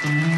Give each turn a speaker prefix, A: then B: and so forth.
A: Mm-hmm.